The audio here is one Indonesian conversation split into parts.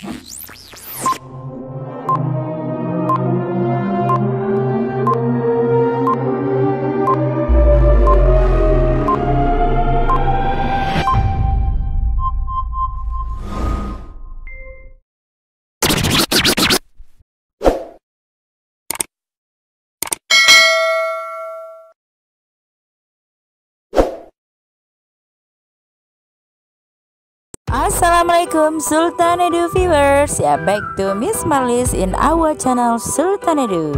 Jeez. Assalamualaikum Sultan Edu viewers. Ya back to Miss Marlis in our channel Sultan Edu.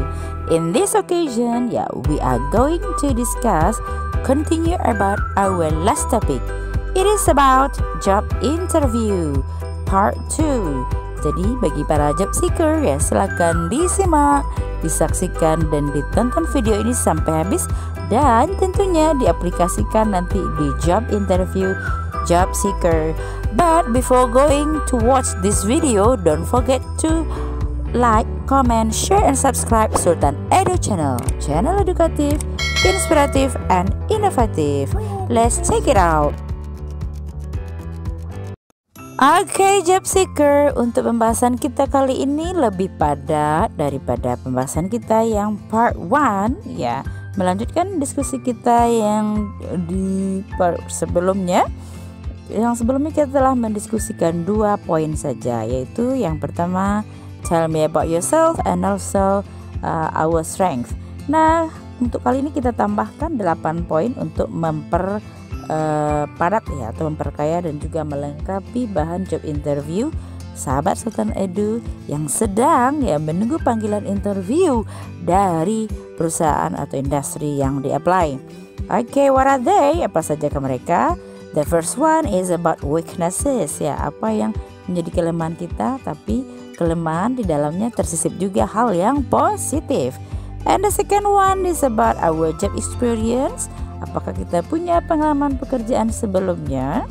In this occasion ya we are going to discuss Continue about our last topic. It is about job interview part 2 Jadi bagi para job seeker ya silahkan disimak Disaksikan dan ditonton video ini sampai habis. Dan tentunya diaplikasikan nanti di job interview job seeker. But before going to watch this video, don't forget to like, comment, share, and subscribe Sultan Edu channel. Channel edukatif, inspiratif, and inovatif. Let's check it out. Oke okay, job seeker Untuk pembahasan kita kali ini lebih padat daripada pembahasan kita yang part 1 ya Melanjutkan diskusi kita yang di part sebelumnya yang sebelumnya kita telah mendiskusikan dua poin saja yaitu yang pertama tell me about yourself and also uh, our strength. Nah, untuk kali ini kita tambahkan 8 poin untuk memper uh, ya atau memperkaya dan juga melengkapi bahan job interview sahabat Sultan Edu yang sedang ya menunggu panggilan interview dari perusahaan atau industri yang di-apply. Oke, okay, what are they? Apa saja ke mereka? The first one is about weaknesses ya, apa yang menjadi kelemahan kita tapi kelemahan di dalamnya tersisip juga hal yang positif. And the second one is about our job experience. Apakah kita punya pengalaman pekerjaan sebelumnya?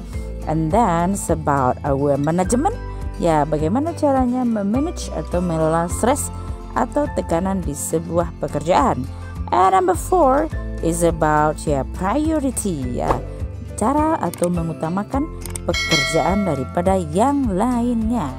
And then about our management. Ya, bagaimana caranya memanage atau mengelola stres atau tekanan di sebuah pekerjaan. And number four is about ya priority ya cara atau mengutamakan pekerjaan daripada yang lainnya.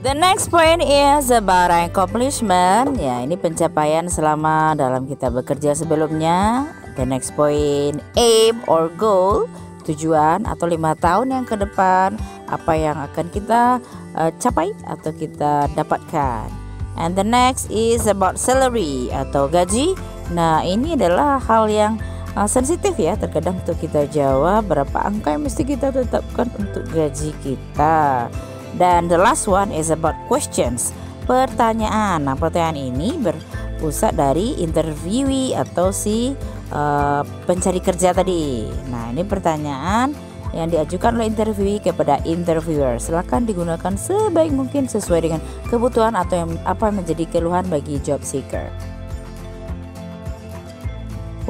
The next point is about accomplishment. Ya, ini pencapaian selama dalam kita bekerja sebelumnya. The next point, aim or goal, tujuan atau lima tahun yang ke depan, apa yang akan kita uh, capai atau kita dapatkan. And the next is about salary atau gaji. Nah, ini adalah hal yang uh, sensitif ya terkadang untuk kita jawab berapa angka yang mesti kita tetapkan untuk gaji kita. Dan the last one is about questions. Pertanyaan. Nah pertanyaan ini berpusat dari interviewee atau si uh, pencari kerja tadi. Nah ini pertanyaan yang diajukan oleh interviewee kepada interviewer. Silahkan digunakan sebaik mungkin sesuai dengan kebutuhan atau yang apa yang menjadi keluhan bagi job seeker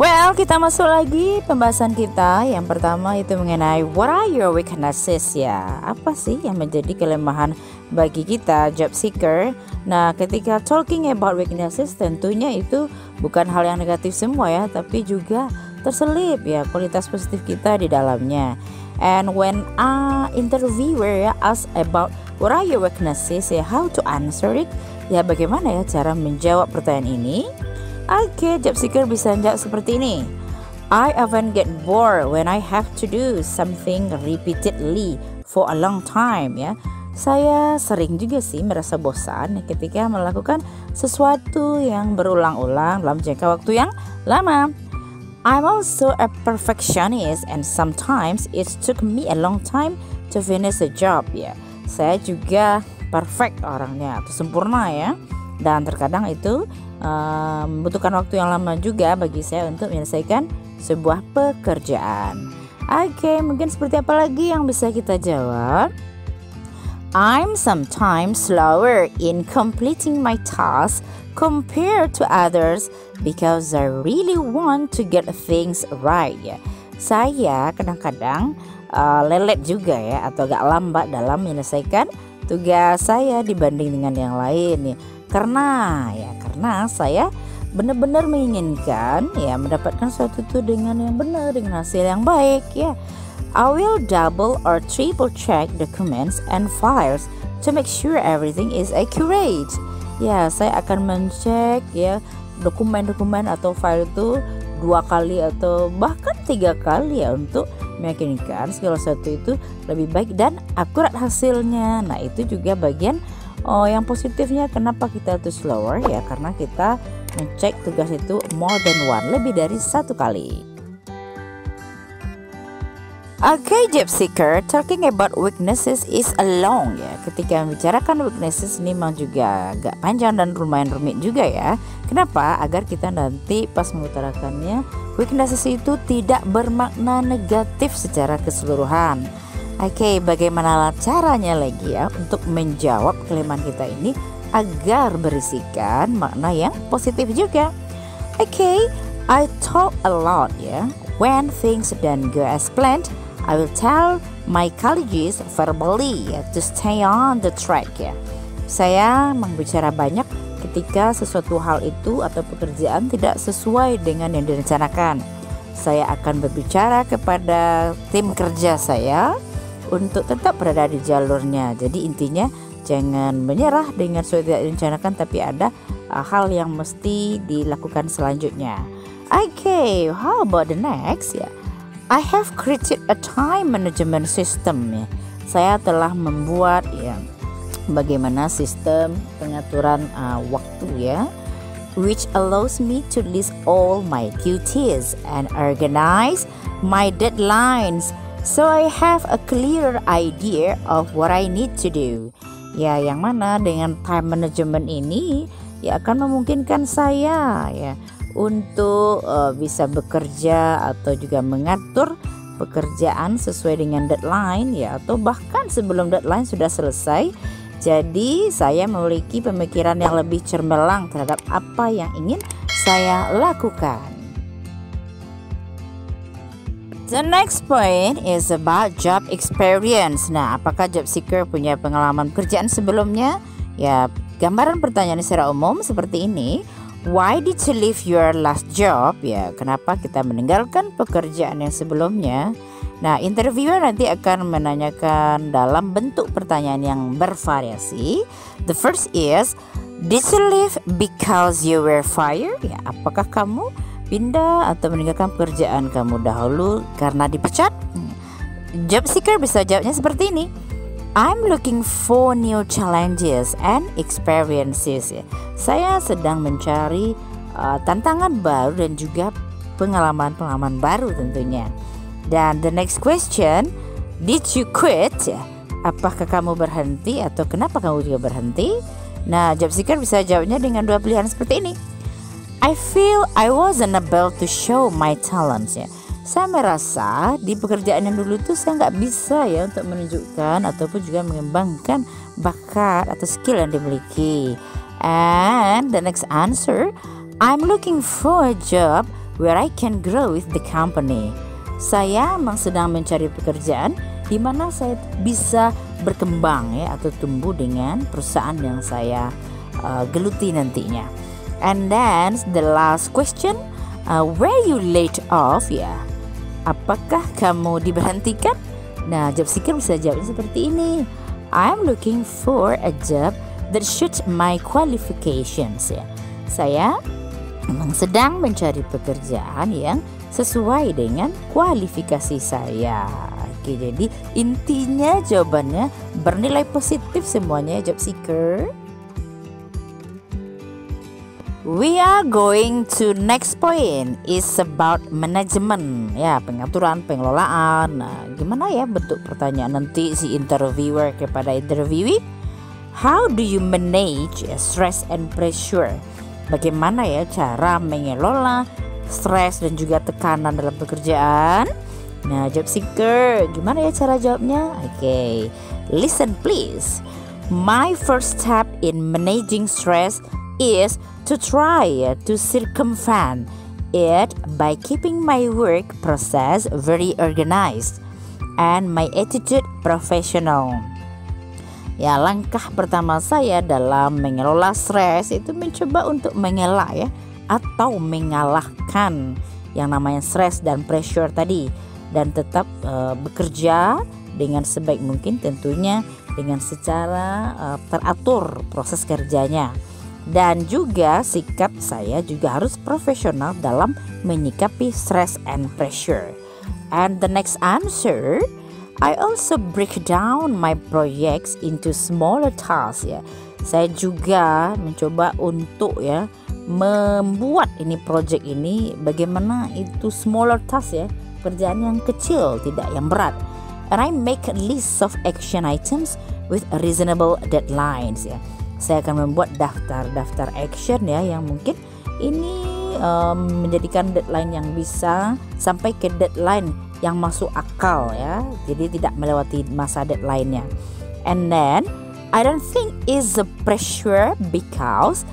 Well, kita masuk lagi pembahasan kita. Yang pertama itu mengenai what are your weaknesses ya. Apa sih yang menjadi kelemahan bagi kita job seeker? Nah, ketika talking about weaknesses tentunya itu bukan hal yang negatif semua ya, tapi juga terselip ya kualitas positif kita di dalamnya. And when a interviewer ya ask about what are your weaknesses ya, how to answer it? Ya bagaimana ya cara menjawab pertanyaan ini? Oke, job seeker bisa jawab seperti ini. I often get bored when I have to do something repeatedly for a long time ya. Saya sering juga sih merasa bosan ketika melakukan sesuatu yang berulang-ulang dalam jangka waktu yang lama. I'm also a perfectionist and sometimes it took me a long time to finish a job ya. Saya juga perfect orangnya atau sempurna ya. Dan terkadang itu uh, membutuhkan waktu yang lama juga bagi saya untuk menyelesaikan sebuah pekerjaan. Oke, mungkin seperti apa lagi yang bisa kita jawab? I'm sometimes slower in completing my task compared to others because I really want to get things right ya. Saya kadang-kadang uh, lelet juga ya atau agak lambat dalam menyelesaikan tugas saya dibanding dengan yang lain ya. Karena ya karena saya benar-benar menginginkan ya mendapatkan sesuatu itu dengan yang benar dengan hasil yang baik ya I will double or triple check documents and files to make sure everything is accurate. Ya, saya akan mencek ya dokumen-dokumen atau file itu dua kali atau bahkan tiga kali ya untuk meyakinkan segala sesuatu itu lebih baik dan akurat hasilnya. Nah, itu juga bagian oh yang positifnya kenapa kita tuh slower ya karena kita ngecek tugas itu more than one, lebih dari satu kali. Okay, job seeker, talking about weaknesses is a long ya. Ketika membicarakan weaknesses ini memang juga agak panjang dan lumayan rumit juga ya. Kenapa? Agar kita nanti pas mengutarakannya, weaknesses itu tidak bermakna negatif secara keseluruhan. Oke, okay, bagaimana caranya lagi ya untuk menjawab kelemahan kita ini agar berisikan makna yang positif juga? Oke, okay, I talk a lot ya. When things don't go as planned, I will tell my colleagues verbally to stay on the track ya. Saya membicara banyak ketika sesuatu hal itu atau pekerjaan tidak sesuai dengan yang direncanakan. Saya akan berbicara kepada tim kerja saya untuk tetap berada di jalurnya. Jadi intinya jangan menyerah dengan sesuatu yang direncanakan tapi ada uh, hal yang mesti dilakukan selanjutnya. Okay, how about the next ya? I have created a time management system ya. Saya telah membuat ya bagaimana sistem pengaturan uh, waktu ya which allows me to list all my duties and organize my deadlines so I have a clear idea of what I need to do. Ya, yang mana dengan time management ini ya akan memungkinkan saya ya untuk uh, bisa bekerja atau juga mengatur pekerjaan sesuai dengan deadline ya atau bahkan sebelum deadline sudah selesai. Jadi saya memiliki pemikiran yang lebih cermelang terhadap apa yang ingin saya lakukan. The next point is about job experience. Nah, apakah job seeker punya pengalaman pekerjaan sebelumnya? Ya, gambaran pertanyaan secara umum seperti ini. Why did you leave your last job? Ya, kenapa kita meninggalkan pekerjaan yang sebelumnya? Nah, interviewer nanti akan menanyakan dalam bentuk pertanyaan yang bervariasi. The first is, did you leave because you were fired? Ya, apakah kamu pindah atau meninggalkan pekerjaan kamu dahulu karena dipecat? Job seeker bisa jawabnya seperti ini. I'm looking for new challenges and experiences. Saya sedang mencari uh, tantangan baru dan juga pengalaman-pengalaman baru tentunya. Dan the next question, did you quit? Apakah kamu berhenti atau kenapa kamu juga berhenti? Nah, job seeker bisa jawabnya dengan dua pilihan seperti ini. I feel I wasn't able to show my talents ya saya merasa di pekerjaan yang dulu itu saya nggak bisa ya untuk menunjukkan ataupun juga mengembangkan bakat atau skill yang dimiliki. And the next answer, I'm looking for a job where I can grow with the company. Saya memang sedang mencari pekerjaan di mana saya bisa berkembang ya atau tumbuh dengan perusahaan yang saya uh, geluti nantinya. And then the last question, uh, where you laid off ya? Apakah kamu diberhentikan? Nah, job seeker bisa jawabnya seperti ini. I'm looking for a job that suits my qualifications ya. Saya memang sedang mencari pekerjaan yang sesuai dengan kualifikasi saya. Oke, jadi intinya jawabannya bernilai positif semuanya job seeker. We are going to next point is about management ya pengaturan pengelolaan. Nah, gimana ya bentuk pertanyaan nanti si interviewer kepada interviewee? How do you manage stress and pressure? Bagaimana ya cara mengelola stres dan juga tekanan dalam pekerjaan? Nah, job seeker, gimana ya cara jawabnya? Oke, okay. listen please. My first step in managing stress is to try to circumvent it by keeping my work process very organized and my attitude professional. Ya, langkah pertama saya dalam mengelola stres itu mencoba untuk mengelak ya atau mengalahkan yang namanya stres dan pressure tadi dan tetap uh, bekerja dengan sebaik mungkin tentunya dengan secara uh, teratur proses kerjanya dan juga sikap saya juga harus profesional dalam menyikapi stress and pressure. And the next answer, I also break down my projects into smaller tasks ya. Saya juga mencoba untuk ya membuat ini project ini bagaimana itu smaller task ya, kerjaan yang kecil tidak yang berat. And I make a list of action items with reasonable deadlines ya. Saya akan membuat daftar-daftar action ya yang mungkin ini um, menjadikan deadline yang bisa sampai ke deadline yang masuk akal ya jadi tidak melewati masa deadline-nya and then I don't think it's a pressure because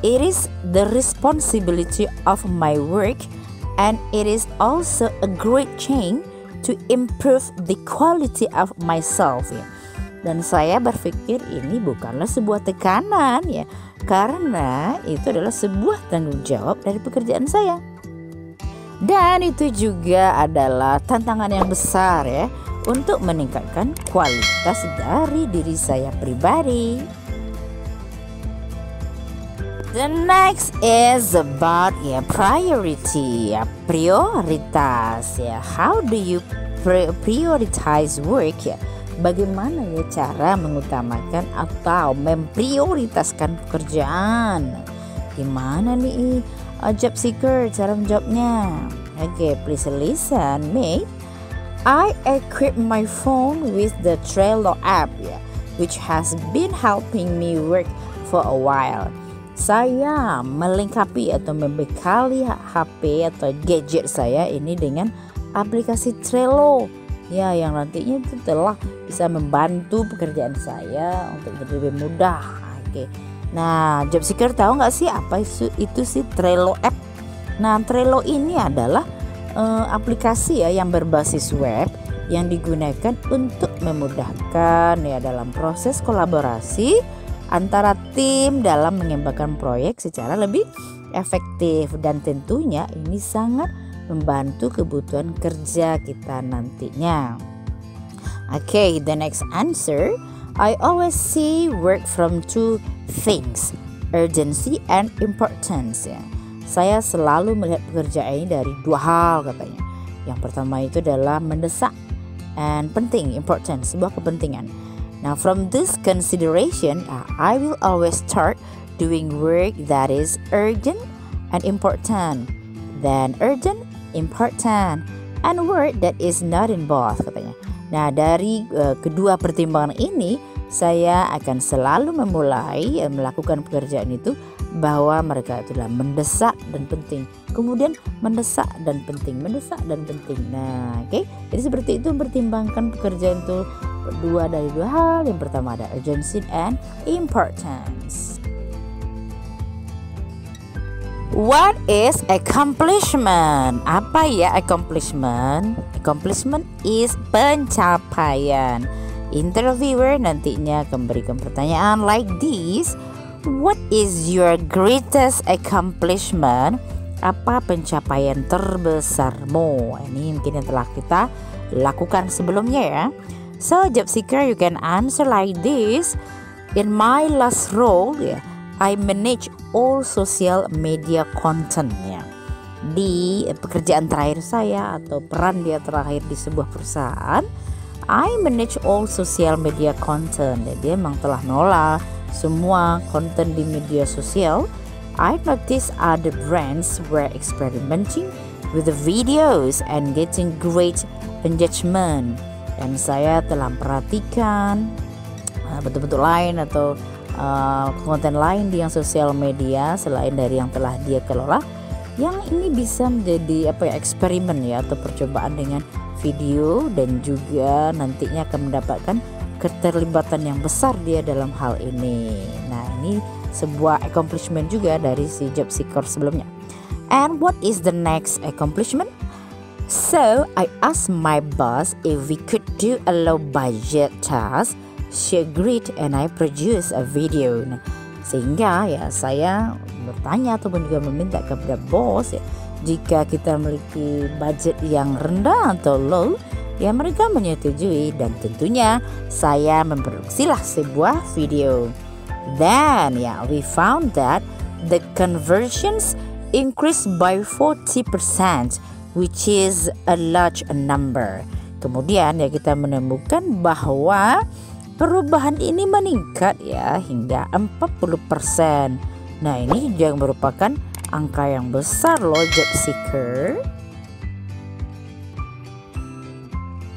it is the responsibility of my work and it is also a great change to improve the quality of myself ya. Dan saya berpikir ini bukanlah sebuah tekanan ya, karena itu adalah sebuah tanggung jawab dari pekerjaan saya. Dan itu juga adalah tantangan yang besar ya untuk meningkatkan kualitas dari diri saya pribadi. The next is about ya priority ya prioritas ya. How do you prioritize work ya? Bagaimana ya cara mengutamakan atau memprioritaskan pekerjaan? Gimana nih uh, job seeker cara menjawabnya? Oke okay, please listen me. I equip my phone with the Trello app ya which has been helping me work for a while. Saya melengkapi atau membekali HP atau gadget saya ini dengan aplikasi Trello ya yang nantinya itu telah bisa membantu pekerjaan saya untuk lebih mudah. Oke. Nah job seeker tahu nggak sih apa itu itu sih Trello app? Nah Trello ini adalah uh, aplikasi ya yang berbasis web yang digunakan untuk memudahkan ya dalam proses kolaborasi antara tim dalam mengembangkan proyek secara lebih efektif. Dan tentunya ini sangat membantu kebutuhan kerja kita nantinya. Okay, the next answer. I always see work from two things, urgency and importance ya. Saya selalu melihat pekerjaan ini dari dua hal katanya. Yang pertama itu adalah mendesak and penting, important, sebuah kepentingan. Now from this consideration, uh, I will always start doing work that is urgent and important. Then urgent important and word that is not in both katanya. Nah, dari uh, kedua pertimbangan ini saya akan selalu memulai uh, melakukan pekerjaan itu bahwa mereka itulah mendesak dan penting. Kemudian mendesak dan penting, mendesak dan penting. Nah, oke. Okay? Jadi seperti itu mempertimbangkan pekerjaan itu dua dari dua hal. Yang pertama ada urgency and importance. What is accomplishment? Apa ya accomplishment? Accomplishment is pencapaian. Interviewer nantinya akan berikan pertanyaan like this. What is your greatest accomplishment? Apa pencapaian terbesarmu? Ini mungkin yang telah kita lakukan sebelumnya ya. So job seeker you can answer like this. In my last role. Yeah, I manage all social media contentnya. Di pekerjaan terakhir saya atau peran dia terakhir di sebuah perusahaan I manage all social media content. Jadi emang telah nolak semua konten di media sosial. I notice other brands were experimenting with the videos and getting great engagement. Dan saya telah perhatikan uh, bentuk-bentuk lain atau uh, konten lain di yang sosial media selain dari yang telah dia kelola yang ini bisa menjadi apa ya eksperimen ya atau percobaan dengan video dan juga nantinya akan mendapatkan keterlibatan yang besar dia dalam hal ini. Nah, ini sebuah accomplishment juga dari si job seeker sebelumnya. And what is the next accomplishment? So, I asked my boss if we could do a low budget task she agreed and I produce a video. Nah, sehingga ya saya bertanya ataupun juga meminta kepada bos ya, jika kita memiliki budget yang rendah atau low ya mereka menyetujui dan tentunya saya memproduksilah sebuah video then ya yeah, we found that the conversions increased by 40% which is a large number kemudian ya kita menemukan bahwa perubahan ini meningkat ya hingga 40% Nah ini juga merupakan angka yang besar loh job seeker.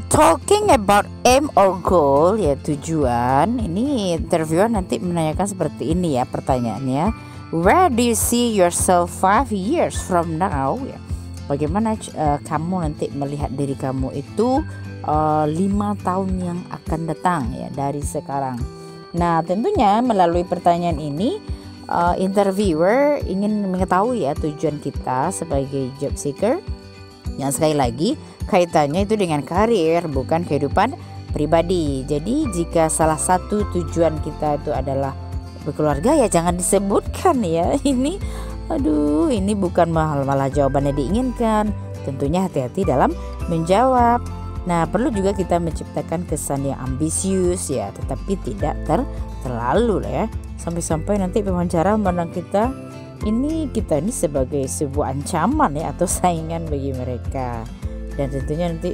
Talking about aim or goal ya tujuan. Ini interviewer nanti menanyakan seperti ini ya pertanyaannya. Where do you see yourself five years from now? Ya Bagaimana uh, kamu nanti melihat diri kamu itu lima tahun yang akan datang ya dari sekarang Nah tentunya melalui pertanyaan ini uh, interviewer ingin mengetahui ya tujuan kita sebagai job seeker. Yang sekali lagi kaitannya itu dengan karir bukan kehidupan pribadi. Jadi jika salah satu tujuan kita itu adalah berkeluarga ya jangan disebutkan ya. Ini aduh ini bukan malah malah jawabannya diinginkan. Tentunya hati-hati dalam menjawab. Nah, perlu juga kita menciptakan kesan yang ambisius ya, tetapi tidak ter terlalu ya. Sampai-sampai nanti pewawancara memandang kita ini kita ini sebagai sebuah ancaman ya atau saingan bagi mereka. Dan tentunya nanti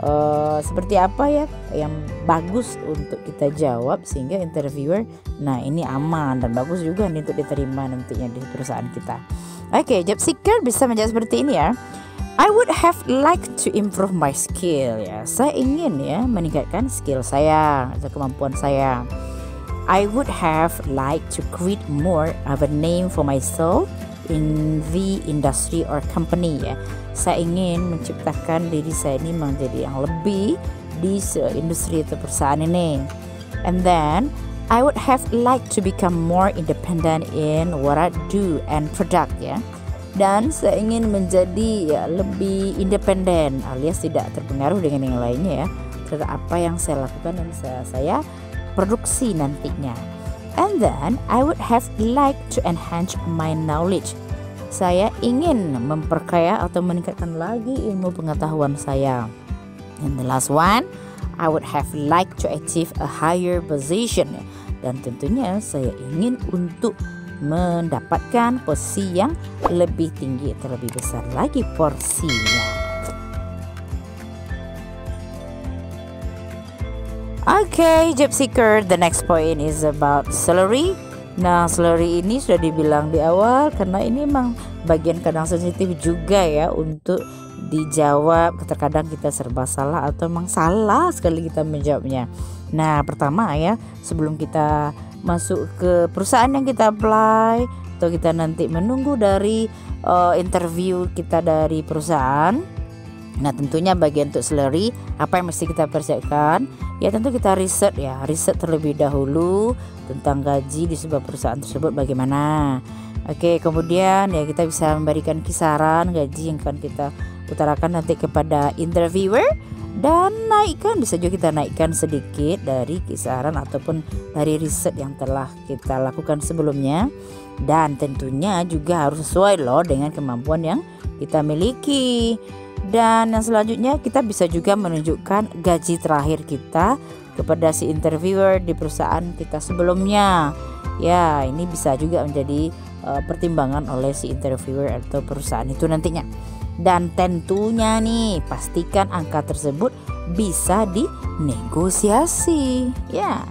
uh, seperti apa ya yang bagus untuk kita jawab sehingga interviewer nah ini aman dan bagus juga nih untuk diterima nantinya di perusahaan kita. Oke job seeker bisa menjawab seperti ini ya I would have liked to improve my skill ya saya ingin ya meningkatkan skill saya atau kemampuan saya I would have liked to create more of a name for myself in the industry or company ya. Saya ingin menciptakan diri saya ini menjadi yang lebih di industri atau perusahaan ini. And then I would have liked to become more independent in what I do and product ya. Dan saya ingin menjadi ya lebih independen alias tidak terpengaruh dengan yang lainnya ya terhadap apa yang saya lakukan dan saya, saya produksi nantinya. And then I would have liked to enhance my knowledge. Saya ingin memperkaya atau meningkatkan lagi ilmu pengetahuan saya. And the last one, I would have liked to achieve a higher position. Dan tentunya saya ingin untuk mendapatkan posisi yang lebih tinggi terlebih besar lagi porsinya. Okay, job seeker. The next point is about salary. Nah, salary ini sudah dibilang di awal karena ini memang bagian kadang sensitif juga ya untuk dijawab. Terkadang kita serba salah atau memang salah sekali kita menjawabnya. Nah, pertama ya, sebelum kita masuk ke perusahaan yang kita apply atau kita nanti menunggu dari uh, interview kita dari perusahaan. Nah tentunya bagian untuk salary apa yang mesti kita persiapkan? Ya tentu kita riset ya riset terlebih dahulu tentang gaji di sebuah perusahaan tersebut bagaimana. Oke kemudian ya kita bisa memberikan kisaran gaji yang akan kita utarakan nanti kepada interviewer dan naikkan bisa juga kita naikkan sedikit dari kisaran ataupun dari riset yang telah kita lakukan sebelumnya dan tentunya juga harus sesuai loh dengan kemampuan yang kita miliki dan yang selanjutnya kita bisa juga menunjukkan gaji terakhir kita kepada si interviewer di perusahaan kita sebelumnya. Ya, ini bisa juga menjadi uh, pertimbangan oleh si interviewer atau perusahaan itu nantinya. Dan tentunya nih, pastikan angka tersebut bisa dinegosiasi. Ya.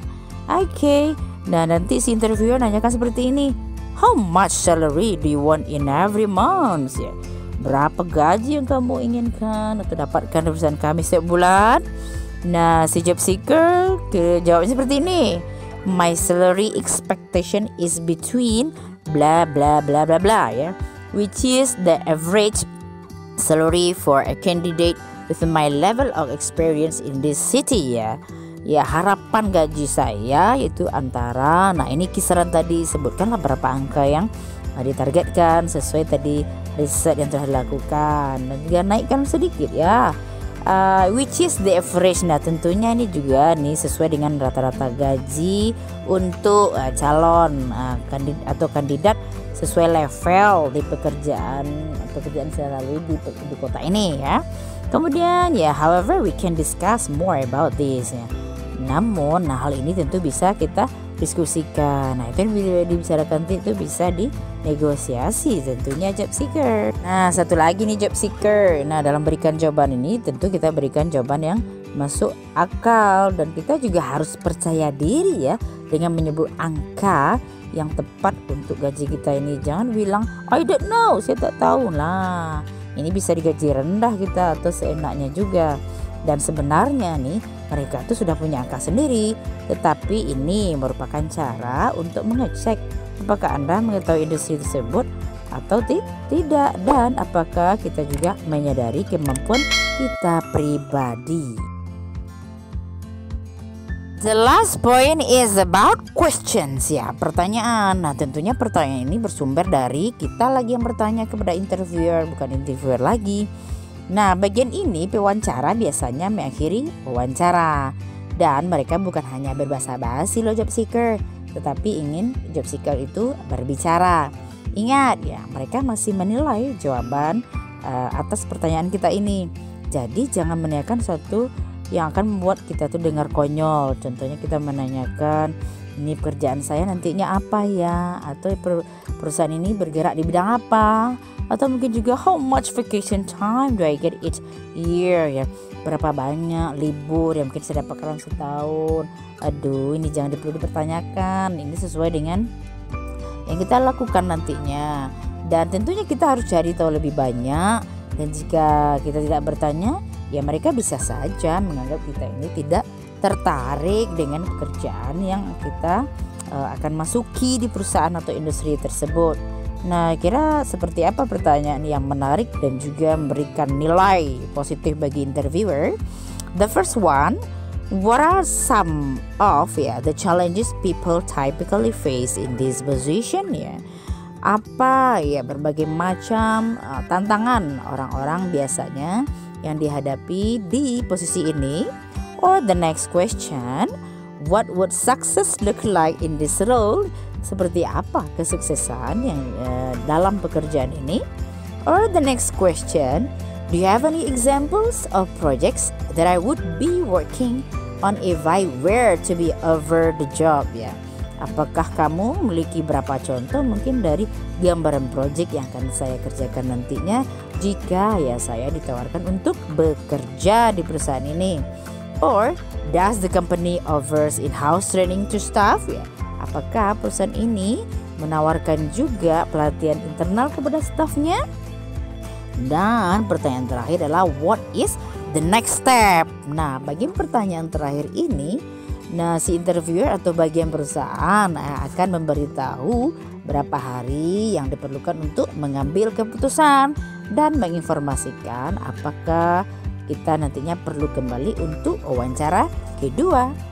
Oke. Okay. Nah, nanti si interviewer nanyakan seperti ini. How much salary do you want in every month? Ya berapa gaji yang kamu inginkan atau dapatkan dari perusahaan kami setiap bulan nah si job seeker jawabnya seperti ini my salary expectation is between bla bla bla bla bla ya which is the average salary for a candidate with my level of experience in this city ya. Ya harapan gaji saya itu antara nah ini kisaran tadi sebutkanlah berapa angka yang ditargetkan sesuai tadi riset yang telah dilakukan dan juga naikkan sedikit ya. Uh, which is the average. Nah tentunya ini juga nih sesuai dengan rata-rata gaji untuk uh, calon uh, kandidat atau kandidat sesuai level di pekerjaan pekerjaan sehari di, di kota ini ya. Kemudian ya, however we can discuss more about this ya. Namun, nah hal ini tentu bisa kita diskusikan. Nah, itu yang dibicarakan itu bisa dinegosiasi tentunya job seeker. Nah, satu lagi nih job seeker. Nah, dalam berikan jawaban ini tentu kita berikan jawaban yang masuk akal dan kita juga harus percaya diri ya dengan menyebut angka yang tepat untuk gaji kita ini. Jangan bilang I don't know, saya tak tahu lah. Ini bisa digaji rendah kita atau seenaknya juga. Dan sebenarnya nih mereka tuh sudah punya angka sendiri, tetapi ini merupakan cara untuk mengecek apakah Anda mengetahui industri tersebut atau tidak dan apakah kita juga menyadari kemampuan kita pribadi. The last point is about questions ya pertanyaan. Nah tentunya pertanyaan ini bersumber dari kita lagi yang bertanya kepada interviewer bukan interviewer lagi. Nah, bagian ini pewawancara biasanya mengakhiri wawancara. Dan mereka bukan hanya berbahasa basi loh job seeker, tetapi ingin job seeker itu berbicara. Ingat ya, mereka masih menilai jawaban uh, atas pertanyaan kita ini. Jadi jangan menanyakan suatu yang akan membuat kita tuh dengar konyol. Contohnya kita menanyakan ini pekerjaan saya nantinya apa ya? Atau perusahaan ini bergerak di bidang apa? Atau mungkin juga how much vacation time do I get each year ya? Berapa banyak libur yang mungkin saya dapatkan setahun? Aduh ini jangan perlu dipertanyakan. Ini sesuai dengan yang kita lakukan nantinya. Dan tentunya kita harus cari tahu lebih banyak. Dan jika kita tidak bertanya ya mereka bisa saja menganggap kita ini tidak tertarik dengan pekerjaan yang kita uh, akan masuki di perusahaan atau industri tersebut Nah, kira seperti apa pertanyaan yang menarik dan juga memberikan nilai positif bagi interviewer? The first one, what are some of ya the challenges people typically face in this position ya? Apa ya berbagai macam uh, tantangan orang-orang biasanya yang dihadapi di posisi ini? Or the next question, what would success look like in this role? seperti apa kesuksesan yang uh, dalam pekerjaan ini? Or the next question, do you have any examples of projects that I would be working on if I were to be over the job ya? Apakah kamu memiliki berapa contoh mungkin dari gambaran project yang akan saya kerjakan nantinya jika ya saya ditawarkan untuk bekerja di perusahaan ini? Or does the company offers in-house training to staff ya? Apakah perusahaan ini menawarkan juga pelatihan internal kepada stafnya? Dan pertanyaan terakhir adalah what is the next step? Nah, bagi pertanyaan terakhir ini, nah si interviewer atau bagian perusahaan akan memberitahu berapa hari yang diperlukan untuk mengambil keputusan dan menginformasikan apakah kita nantinya perlu kembali untuk wawancara kedua.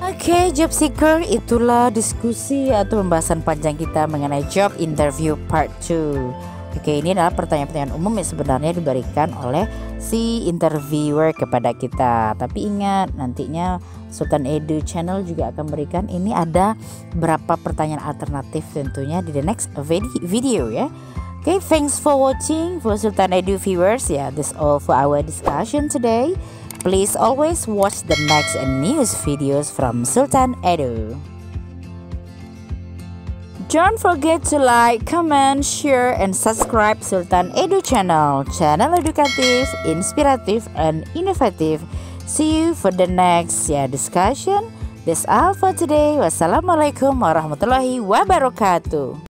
Oke, okay, job seeker, itulah diskusi atau pembahasan panjang kita mengenai job interview part 2. Oke, ini adalah pertanyaan-pertanyaan umum yang sebenarnya diberikan oleh si interviewer kepada kita. Tapi ingat, nantinya Sultan Edu Channel juga akan berikan ini ada berapa pertanyaan alternatif tentunya di the next video ya. Okay, thanks for watching for Sultan Edu viewers. Yeah, this all for our discussion today. Please always watch the next news videos from Sultan Edu. Don't forget to like, comment, share, and subscribe Sultan Edu channel. Channel edukatif, inspiratif, and innovative. See you for the next yeah, discussion. That's all for today. Wassalamualaikum warahmatullahi wabarakatuh.